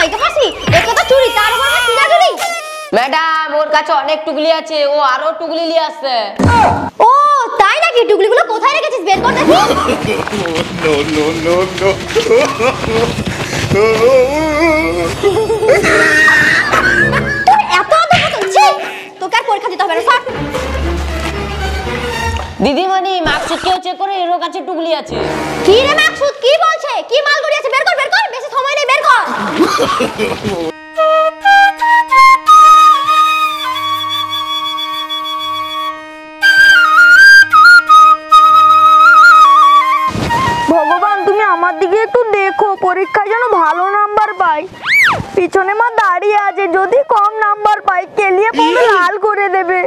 লইতে পারছি একে তো চুরি তার উপর আবার সিধা চুরি? ম্যাডাম ওর কাছে অনেক টুকলি আছে ও আরও টুকলি নিয়ে আসছে। ও তাই নাকি? টুকলিগুলো কোথায় রেখেছিস? বের কর দেখি। no, no, no, no. তোর এত অত তোকে আর পরীক্ষা দিতে হবে না দিদিমণি মার্কশিট কেউ চেক করে এর কাছে টুকলি আছে। কি রে মাকসুদ কি বলছে? কি মাল গড়িয়েছে? বের কর বের কর বেশি সময় নেই বের কর। ভগবান তুমি আমার দিকে একটু দেখো পরীক্ষায় যেন ভালো নাম্বার পাই। পিছনে মা দাঁড়িয়ে আছে যদি কম নাম্বার পাই কেলিয়ে পড়ে লাল করে দেবে।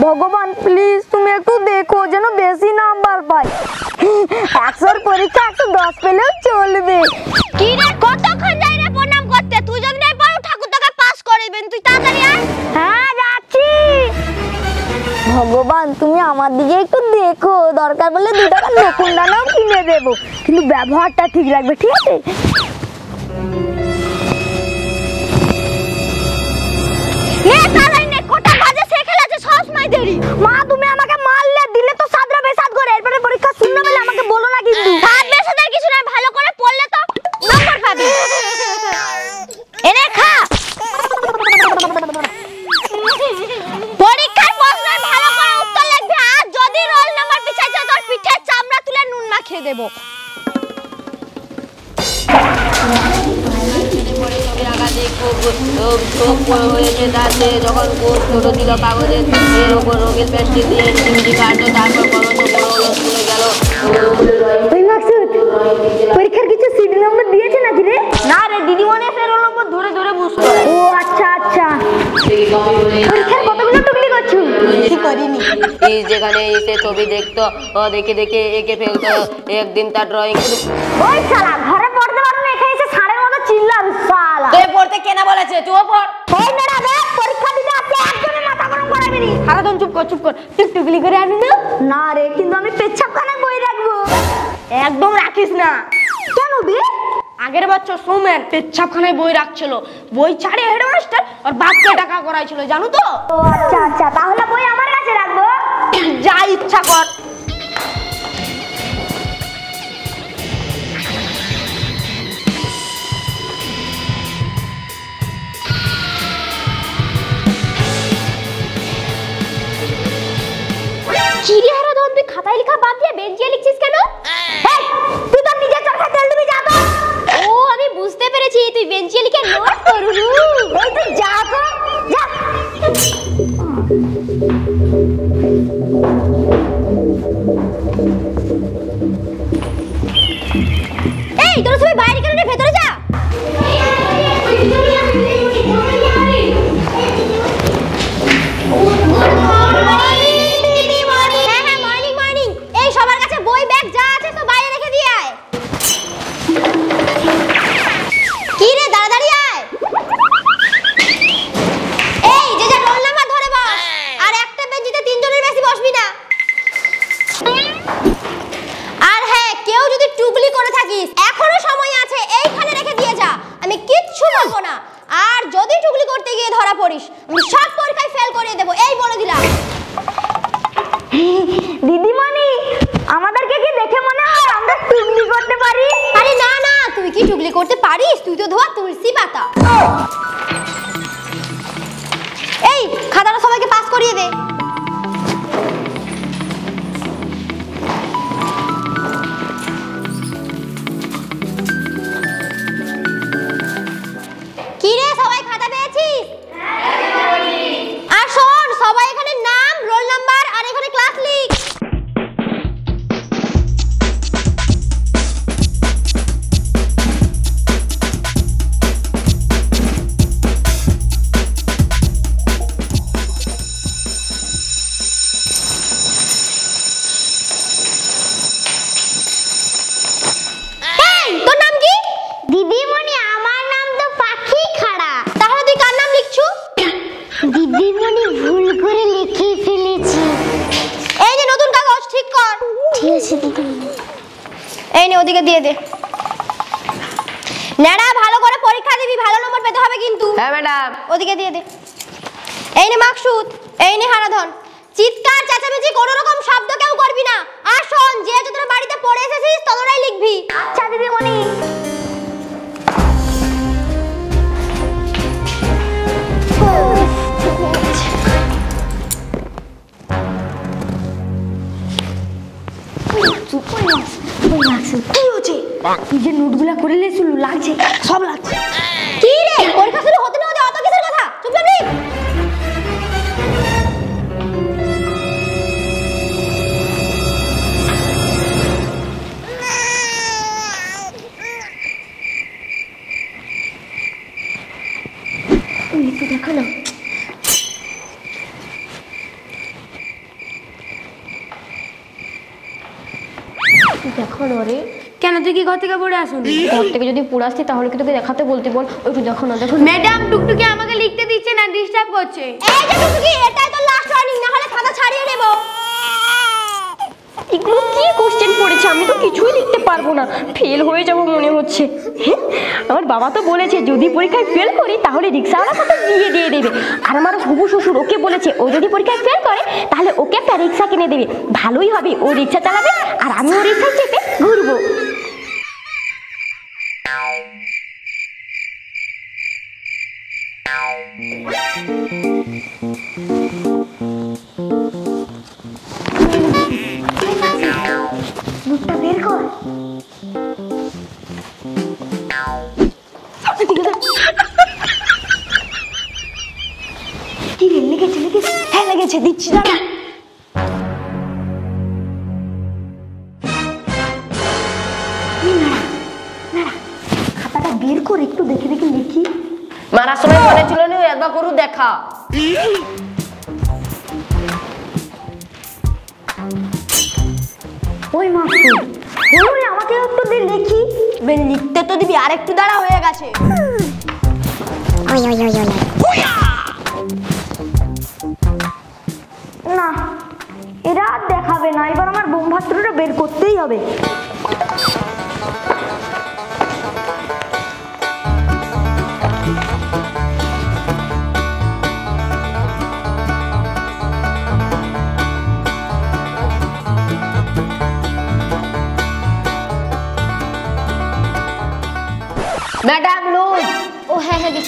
ভগবান প্লিজ তুমি একটু দেখো যেন বেশি নাম্বার পাই। একশোর পরীক্ষা একশো দশ পেলেও চলবে। কি রে কতক্ষণ যাই রে প্রণাম করতে? তুই যদি নাই পারো ঠাকুর তোকে পাস করে দিবেন। তুই তাড়াতাড়ি আয়। হ্যাঁ যাচ্ছি। ভগবান তুমি আমার দিকে একটু দেখো। দরকার বলে দু টাকা নকুন দানাও কিনে দেবো। কিন্তু ব্যবহারটা ঠিক রাখবে ঠিক আছে? নে দেরি। মা তুমি আমাকে হয়েছে তাতে যখন কোচ ছোট দিল কাগজের এর ওপর রঙিন পেস্টি দিয়ে চিমটি কাটলো তারপর বড় বড় স্কুলে গেল পরীক্ষার কিছু সিট নম্বর দিয়েছে নাকি রে? না রে দিদিমণি নম্বর ধরে ধরে বুঝতো ও আচ্ছা আচ্ছা। পরীক্ষার কতগুলো টুকলি করছ? করিনি। এই যেখানে এসে ছবি দেখতো ও দেখে দেখে এঁকে ফেলতো একদিন তার ড্রয়িং ওই শালা ঘরে পড়তে পারো না এখানে এসে সাড়ের মতো চিল্লাম তুই পড়তে কেনা বলেছে? তুইও পড়। এই মেয়েরা দেখ পরীক্ষা দিতে আসছে একজনের মাথা গরম করাবি নি সারাদিন চুপ কর চুপ কর। তুই টুকলি করে আনি না? না রে কিন্তু আমি পেচ্ছাপখানে বই রাখব। একদম রাখিস না। কেন বে? আগের বছর সৌমেন পেচ্ছাপখানায় বই রাখছিল। বই ছাড়ে হেডমাস্টার আর বাপকে টাকা করাইছিল জানো তো? ও আচ্ছা আচ্ছা তাহলে বই আমার কাছে রাখব। যা ইচ্ছা কর। তুই বেঞ্চিয়ে লিখে নোট করুলু এই তুই ধরা পড়িস। আমি সব পরীক্ষায় ফেল করিয়ে দেবো এই বলে দিলাম। দিদিমণি আমাদেরকে কি দেখে মনে হয় আমরা টুকলি করতে পারি? আরে না না তুই কি টুকলি করতে পারিস? তুই তো ধোয়া তুলসি পাতা। এই খাতাটা সবাইকে পাস করিয়ে দে। ওদিকে দিয়ে দে। ন্যাড়া ভালো করে পরীক্ষা দিবি ভালো নম্বর পেতে হবে কিন্তু। হ্যাঁ ম্যাডাম। ওদিকে দিয়ে দে। এই নে মাকসুদ। এই নে হারাধন। চিৎকার চেঁচামেচি কোনো রকম শব্দ কেউ করবি না। আর শোন যেহেতু তোরা বাড়িতে পড়ে এসেছিস ততটাই লিখবি। আচ্ছা দিদিমণি। কি হচ্ছে তুই যে নোটগুলা করে লেছিল লাগছে সব লাগছে। কি রে? পরীক্ষা শুরু দেখো না রে। কেন? তুই কি ঘর থেকে পড়ে আসুন ঘর থেকে যদি পড়ে আসতি তাহলে কি তোকে দেখাতে বলতে বল? একটু দেখো না দেখো ম্যাডাম টুকটুকি আমাকে লিখতে দিচ্ছে না ডিস্টার্ব করছে। এই যে টুকটুকি এটাই তো লাস্ট ওয়ার্নিং না হলে খাতা ছাড়িয়ে নেব। এগুলো কি কোশ্চেন পড়েছে আমি তো কিছুই লিখতে পারব না। ফেল হয়ে যাব মনে হচ্ছে। আমার বাবা তো বলেছে, যদি পরীক্ষায় ফেল করি, তাহলে রিক্সাওয়ালা সাথে বিয়ে দিয়ে দেবে। আর আমার হবু শ্বশুর ওকে বলেছে, ও যদি পরীক্ষায় ফেল করে, তাহলে ওকে একটা রিক্সা কিনে দেবে। ভালোই হবে, ও রিক্সা চালাবে, আর আমি ও রিক্সায় চেপে ঘুরবো। দুধটা মারার সময় মনে ছিল না একবার করু দেখা। ওই মাসুদ ওই আমাকে একটু দিয়ে লিখি লিখতে তো দিবি আরেকটু দাঁড়া হয়ে গেছে। না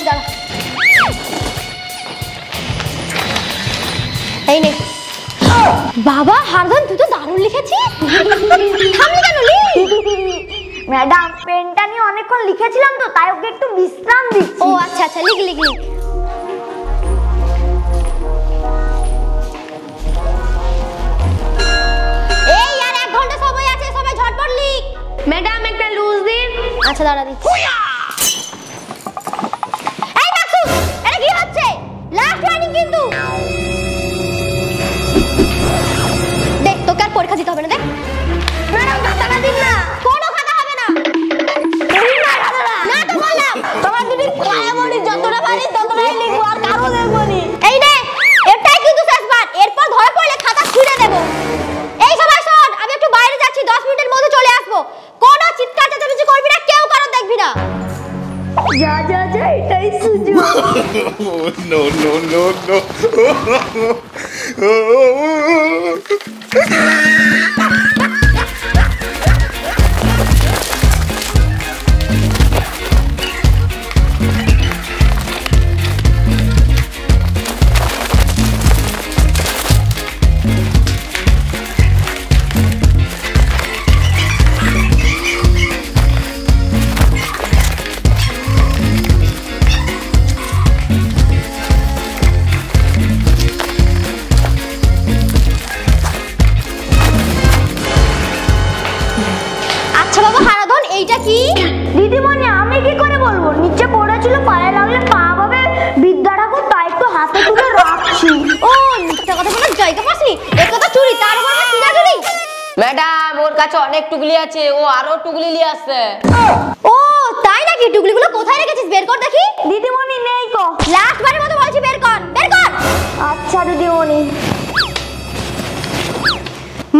দাঁড়া। এই নে। বাবা তুই তো দারুণ লিখেছিস। থামলি কেন লিখ ম্যাডাম পেনটা নিয়ে অনেকক্ষণ লিখেছিলাম তো তাই ওকে একটু বিশ্রাম দিচ্ছি। ও আচ্ছা আচ্ছা লিখ লিখ লিখ। আর এক ঘণ্টা সময় আছে সবাই ঝটপট লিখ। ম্যাডাম একটা লুজ দিন। আচ্ছা দাঁড়া দিচ্ছি। No, no, no, no. চুরি তার উপর আবার চিনা ম্যাডাম ওর কাছে অনেক টুকলি আছে ও আরও টুকলি নিয়ে আসছে ও তাই নাকি টুকলিগুলো কোথায় রেখেছিস বের কর দেখি দিদিমণি নেই কো লাস্ট বারের মতো বলছি বের কর বের কর আচ্ছা দিদিমণি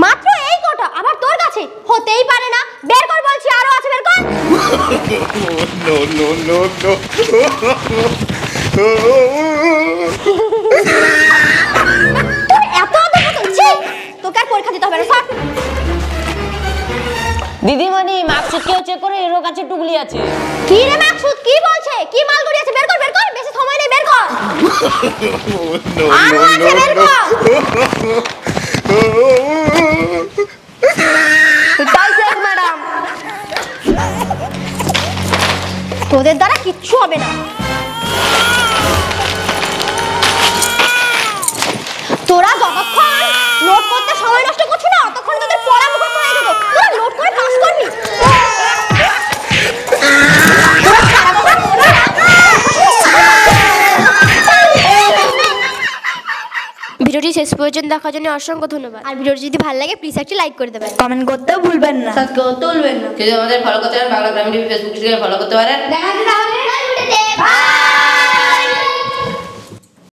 মাত্র এই কটা আবার তোর কাছে হতেই পারে না বের কর বলছি আরও আছে বের কর no, no, no, no. দিদিমণি মার্কশিট কেউ চেক করে এরও কাছে টুকলি আছে। কি রে মাকসুদ কি বলছে? কি মাল গড়ি আছে? বের কর বের কর। বেশি সময় নেই বের কর। আরও আছে বের কর। তাই স্যার ম্যাডাম। তোদের দ্বারা কিচ্ছু হবে না। শেষ পর্যন্ত দেখার জন্য অসংখ্য ধন্যবাদ। আর ভিডিওটি যদি ভালো লাগে প্লিজ একটা লাইক করে দেবেন। কমেন্ট করতেও ভুলবেন না। সাবস্ক্রাইব করতেও ভুলবেন না। যদি আমাদের ফলো করতে পারেন বাংলা গ্রামীণ ফেসবুক ফলো করতে পারেন। দেখা তাহলে